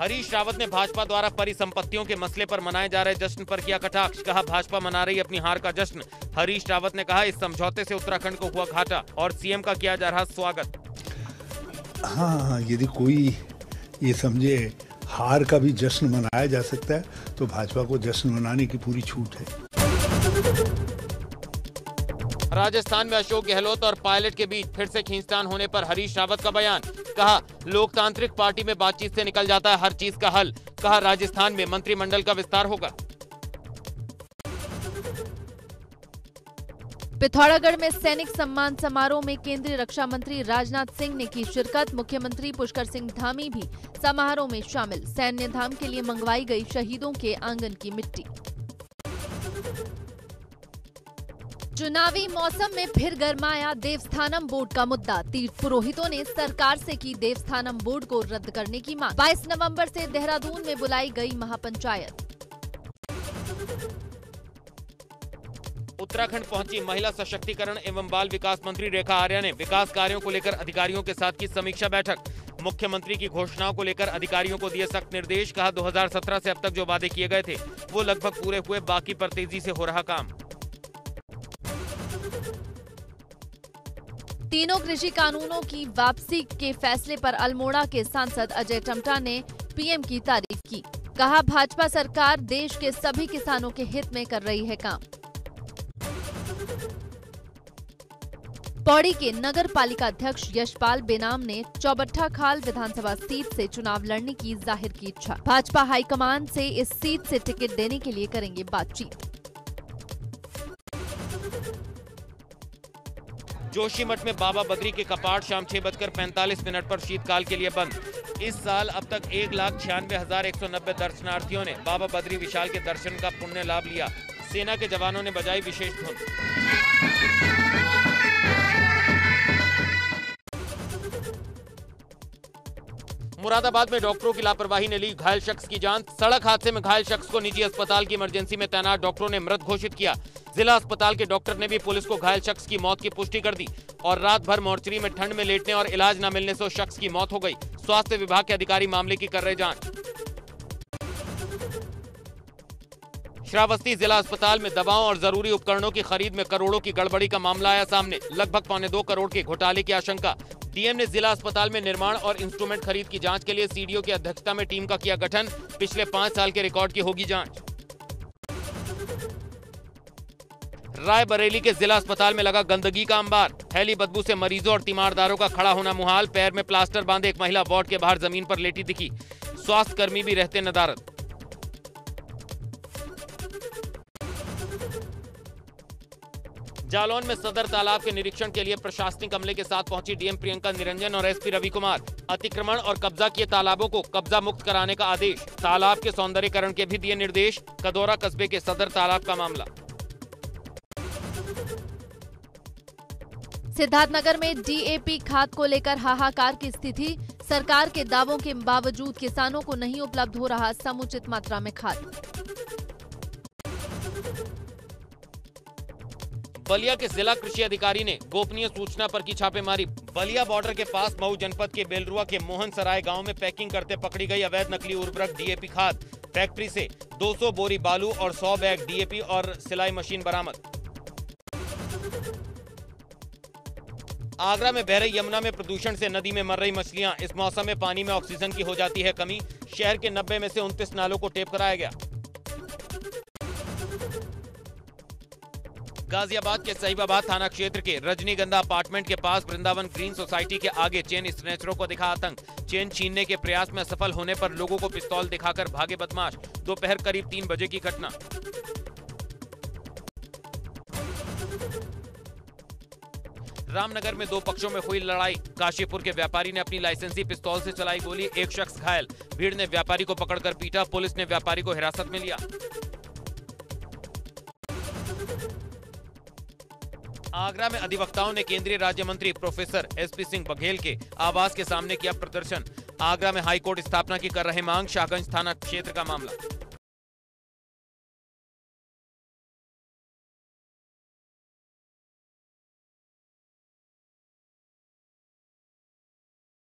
हरीश रावत ने भाजपा द्वारा परिसंपत्तियों के मसले पर मनाए जा रहे जश्न पर किया कटाक्ष, कहा भाजपा मना रही अपनी हार का जश्न। हरीश रावत ने कहा, इस समझौते से उत्तराखंड को हुआ घाटा और सीएम का किया जा रहा स्वागत। हाँ यदि कोई ये समझे हार का भी जश्न मनाया जा सकता है तो भाजपा को जश्न मनाने की पूरी छूट है। राजस्थान में अशोक गहलोत और पायलट के बीच फिर से खींचतान होने पर हरीश रावत का बयान। कहा, लोकतांत्रिक पार्टी में बातचीत से निकल जाता है हर चीज़ का हल। कहा, राजस्थान में मंत्रिमंडल का विस्तार होगा। पिथौरागढ़ में सैनिक सम्मान समारोह में केंद्रीय रक्षा मंत्री राजनाथ सिंह ने की शिरकत। मुख्यमंत्री पुष्कर सिंह धामी भी समारोह में शामिल। सैन्य धाम के लिए मंगवाई गई शहीदों के आँगन की मिट्टी। चुनावी मौसम में फिर गरमाया देवस्थानम बोर्ड का मुद्दा। तीर्थ पुरोहितों ने सरकार से की देवस्थानम बोर्ड को रद्द करने की मांग। 22 नवंबर से देहरादून में बुलाई गई महापंचायत। उत्तराखंड पहुँची महिला सशक्तिकरण एवं बाल विकास मंत्री रेखा आर्या ने विकास कार्यों को लेकर अधिकारियों के साथ की समीक्षा बैठक। मुख्यमंत्री की घोषणाओं को लेकर अधिकारियों को दिए सख्त निर्देश, कहा 2017 से अब तक जो वादे किए गए थे, वो लगभग पूरे हुए, बाकी पर तेज़ी से हो रहा काम। तीनों कृषि कानूनों की वापसी के फैसले पर अल्मोड़ा के सांसद अजय टमटा ने पीएम की तारीफ़ की। कहा, भाजपा सरकार देश के सभी किसानों के हित में कर रही है काम। पौड़ी के नगर पालिका अध्यक्ष यशपाल बेनाम ने चौबट्टा खाल विधानसभा सीट से चुनाव लड़ने की ज़ाहिर की इच्छा। भाजपा हाईकमान से इस सीट से टिकट देने के लिए करेंगे बातचीत। जोशीमठ में बाबा बद्री के कपाट शाम छह बजकर पैंतालीस मिनट पर शीतकाल के लिए बंद। इस साल अब तक एक लाख छियानवे हज़ार एक सौ नब्बे दर्शनार्थियों ने बाबा बद्री विशाल के दर्शन का पुण्य लाभ लिया। सेना के जवानों ने बजाई विशेष धुन मुरादाबाद में डॉक्टरों की लापरवाही ने ली घायल शख्स की जान। सड़क हादसे में घायल शख्स को निजी अस्पताल की इमरजेंसी में तैनात डॉक्टरों ने मृत घोषित किया। जिला अस्पताल के डॉक्टर ने भी पुलिस को घायल शख्स की मौत की पुष्टि कर दी और रात भर मोर्चरी में ठंड में लेटने और इलाज न मिलने से शख्स की मौत हो गई। स्वास्थ्य विभाग के अधिकारी मामले की कर रहे जाँच श्रावस्ती जिला अस्पताल में दवाओं और ज़रूरी उपकरणों की खरीद में करोड़ों की गड़बड़ी का मामला आया सामने। लगभग पौने दो करोड़ के घोटाले की आशंका। डीएम ने जिला अस्पताल में निर्माण और इंस्ट्रूमेंट खरीद की जाँच के लिए सीडीओ की अध्यक्षता में टीम का किया गठन। पिछले पाँच साल के रिकॉर्ड की होगी जाँच। रायबरेली के जिला अस्पताल में लगा गंदगी का अंबार। फैली बदबू से मरीजों और तीमारदारों का खड़ा होना मुहाल। पैर में प्लास्टर बांधे एक महिला वार्ड के बाहर ज़मीन पर लेटी दिखी। स्वास्थ्य कर्मी भी रहते नदारत जालौन में सदर तालाब के निरीक्षण के लिए प्रशासनिक अमले के साथ पहुँची डीएम प्रियंका निरंजन और एसपी रवि कुमार अतिक्रमण और कब्जा किए तालाबों को कब्जा मुक्त कराने का आदेश। तालाब के सौंदर्यकरण के भी दिए निर्देश। कदौरा कस्बे के सदर तालाब का मामला। सिद्धार्थनगर में डीएपी खाद को लेकर हाहाकार की स्थिति। सरकार के दावों के बावजूद किसानों को नहीं उपलब्ध हो रहा समुचित मात्रा में खाद। बलिया के जिला कृषि अधिकारी ने गोपनीय सूचना पर की छापेमारी। बलिया बॉर्डर के पास मऊ जनपद के बेलरुआ के मोहन सराय गाँव में पैकिंग करते पकड़ी गई अवैध नकली उर्वरक डीएपी खाद। फैक्ट्री से 200 बोरी बालू और 100 बैग डीएपी और सिलाई मशीन बरामद। आगरा में बह रही यमुना में प्रदूषण से नदी में मर रही मछलियाँ। इस मौसम में पानी में ऑक्सीजन की हो जाती है कमी। शहर के 90 में से 29 नालों को टेप कराया गया। गाजियाबाद के सहीबाबाद थाना क्षेत्र के रजनीगंधा अपार्टमेंट के पास वृंदावन ग्रीन सोसाइटी के आगे चेन स्नेचरों को दिखा आतंक। चेन छीनने के प्रयास में असफल होने पर लोगों को पिस्तौल दिखाकर भागे बदमाश। दोपहर करीब तीन बजे की घटना। रामनगर में दो पक्षों में हुई लड़ाई। काशीपुर के व्यापारी ने अपनी लाइसेंसी, पिस्तौल से चलाई गोली, एक शख्स घायल। भीड़ ने व्यापारी को पकड़कर पीटा, पुलिस ने व्यापारी को हिरासत में लिया। आगरा में अधिवक्ताओं ने केंद्रीय राज्य मंत्री प्रोफेसर एसपी सिंह बघेल के आवास के सामने किया प्रदर्शन। आगरा में हाईकोर्ट स्थापना की कर रहे मांग, शाहगंज थाना क्षेत्र का मामला।